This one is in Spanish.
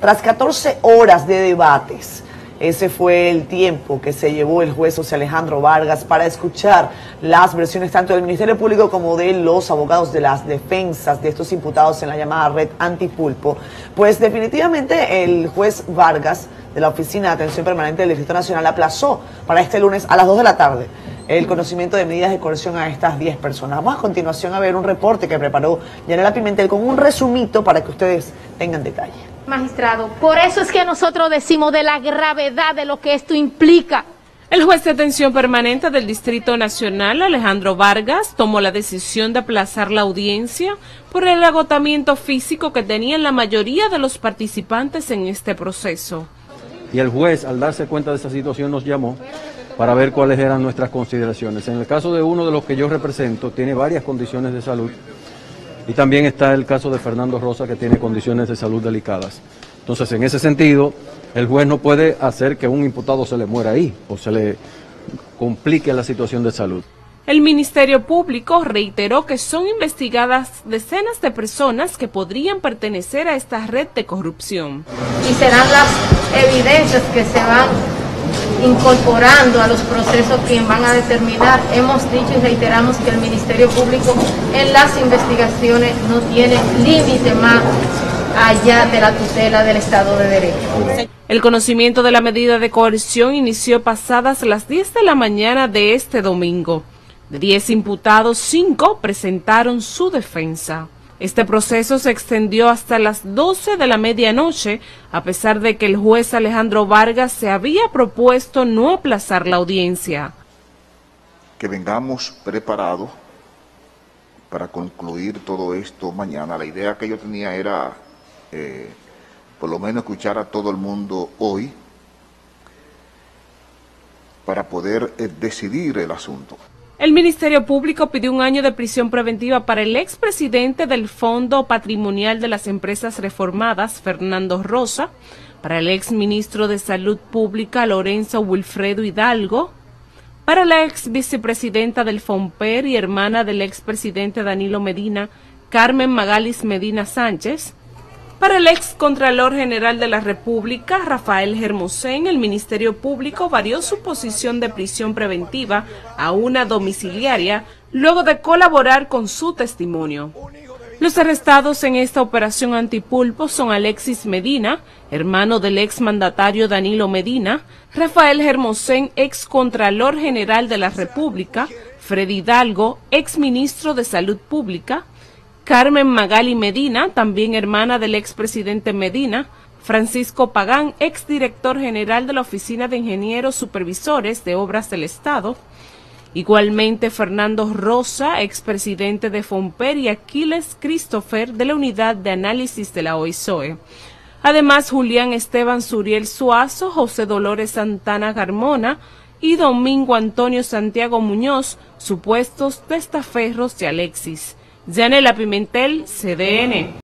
Tras 14 horas de debates, ese fue el tiempo que se llevó el juez José Alejandro Vargas para escuchar las versiones tanto del Ministerio Público como de los abogados de las defensas de estos imputados en la llamada red antipulpo. Pues definitivamente el juez Vargas de la Oficina de Atención Permanente del Distrito Nacional aplazó para este lunes a las 2 de la tarde el conocimiento de medidas de coerción a estas 10 personas. Vamos a continuación a ver un reporte que preparó Yanela Pimentel con un resumito para que ustedes tengan detalle magistrado. Por eso es que nosotros decimos de la gravedad de lo que esto implica. El juez de atención permanente del Distrito Nacional, Alejandro Vargas, tomó la decisión de aplazar la audiencia por el agotamiento físico que tenían la mayoría de los participantes en este proceso. Y el juez, al darse cuenta de esa situación, nos llamó para ver cuáles eran nuestras consideraciones. En el caso de uno de los que yo represento, tiene varias condiciones de salud y también está el caso de Fernando Rosa, que tiene condiciones de salud delicadas. Entonces, en ese sentido, el juez no puede hacer que un imputado se le muera ahí o se le complique la situación de salud. El Ministerio Público reiteró que son investigadas decenas de personas que podrían pertenecer a esta red de corrupción. Y serán las evidencias que se van incorporando a los procesos que van a determinar. Hemos dicho y reiteramos que el Ministerio Público en las investigaciones no tiene límite más allá de la tutela del Estado de Derecho. El conocimiento de la medida de coerción inició pasadas las 10 de la mañana de este domingo. De 10 imputados, 5 presentaron su defensa. Este proceso se extendió hasta las 12 de la medianoche, a pesar de que el juez Alejandro Vargas se había propuesto no aplazar la audiencia. Que vengamos preparados para concluir todo esto mañana. La idea que yo tenía era, eh, por lo menos, escuchar a todo el mundo hoy para poder eh, decidir el asunto. El Ministerio Público pidió un año de prisión preventiva para el expresidente del Fondo Patrimonial de las Empresas Reformadas, Fernando Rosa, para el exministro de Salud Pública, Lorenzo Wilfredo Hidalgo, para la ex vicepresidenta del FOMPER y hermana del expresidente Danilo Medina, Carmen Magalis Medina Sánchez, para el ex Contralor General de la República, Rafael Germosén, el Ministerio Público varió su posición de prisión preventiva a una domiciliaria luego de colaborar con su testimonio. Los arrestados en esta operación antipulpo son Alexis Medina, hermano del ex mandatario Danilo Medina, Rafael Germosén, ex Contralor General de la República, Freddy Hidalgo, ex Ministro de Salud Pública, Carmen Magali Medina, también hermana del expresidente Medina, Francisco Pagán, exdirector general de la Oficina de Ingenieros Supervisores de Obras del Estado, igualmente Fernando Rosa, expresidente de Fomper, y Aquiles Christopher, de la Unidad de Análisis de la OISOE. Además, Julián Esteban Suriel Suazo, José Dolores Santana Garmona y Domingo Antonio Santiago Muñoz, supuestos testaferros de Alexis. Janela Pimentel, CDN.